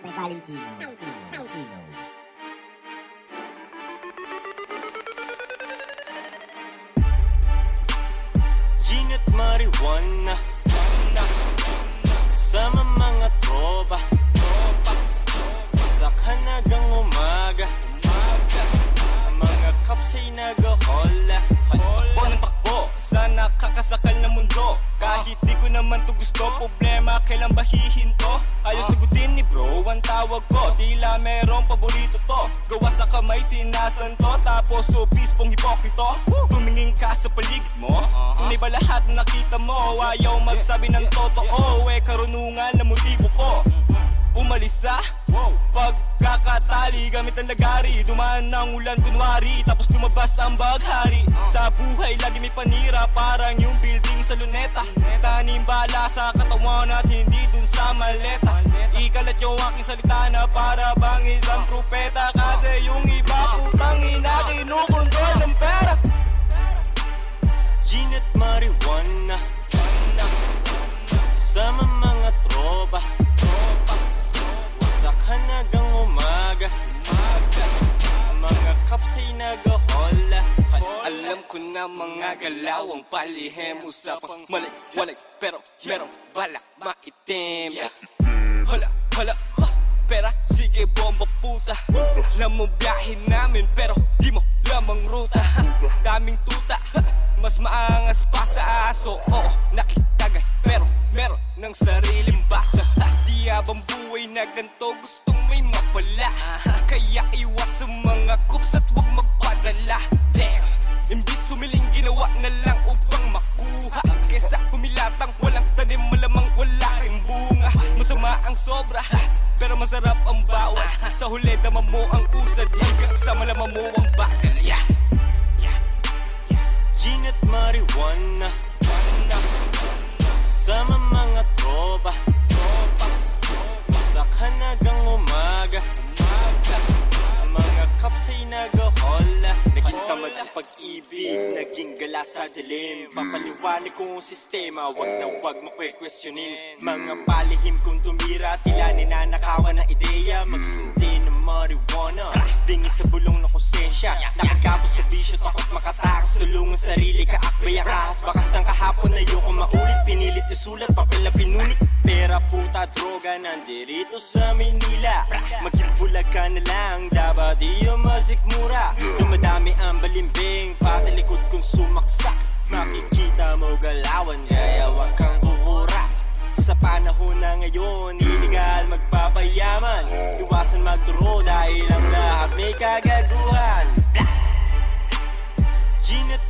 by Valentino. Valentino. Valentino. Gin at marijuana Sama mga tropa Sa kanagang umaga Mga kaps ay nag-hola Takbo ng takbo sa nakakasakal na mundo Kahit di ko naman to gusto. Problema, kailan ba hihinto? Ayaw sagutin ni bro, ang tawag ko. Tila merong paborito to. Gawa sa kamay, sinasanto Tapos obispong hipokrito Tumingin ka sa paligid mo. Tunay ba lahat na nakita mo? Ayaw magsabi ng totoo. Eh karunungan na motibo ko Umalis sa Pagkakatali. Gamit ang lagari Dumaan ng ulan kunwari. Tapos lumabas ang baghari. Sa buhay lagi may panira. Parang yung building sa luneta Tanim bala sa katawan at hindi dun sa maleta. Ikalat yung aking salita na para bang isang propeta. Kasi yung iba putang ina kinukontrol ng pera. Gin at marijuana. Sama ko na mga galaw ang palihem Usapang maliwanag pero merong balak maitim. Hala, hala, ha, pera, sige bomba puta. Alam mo biyahe namin pero di mo lamang ruta. Daming tuta, mas maangas pa sa aso ang sobra. Pero masarap ang bawat Sa huli naman mo ang usad hanggang sa malaman mo ang bakal yeah. Gin at marijuana pag-ibig Naging gala sa dilim. Papaliwanag ko ang sistema Wag na wag mo questionin Mga palihim kong tumira Tila ninanakawan na ideya. Magsundi ng marijuana Bingi sa bulong ng konsensya. Nakagapos sa bisyo Takot makatakas. Tulungan sarili kaakbay ang ahas. Bakas ng kahapon Ayoko maulit. Pinilit isulat Papel na pinunit. Pera puta droga Nandirito sa Manila. Maging bulag ka na lang Dapat di yung masikmura Dumadami ang balimbing Patalikod kong sumaksak Makikita mo galawan Kaya wag kang kukura sa panahon na ngayon, iligal magpapayaman. Iwasan magturo dahil ang lahat may kagaguhan. Gin at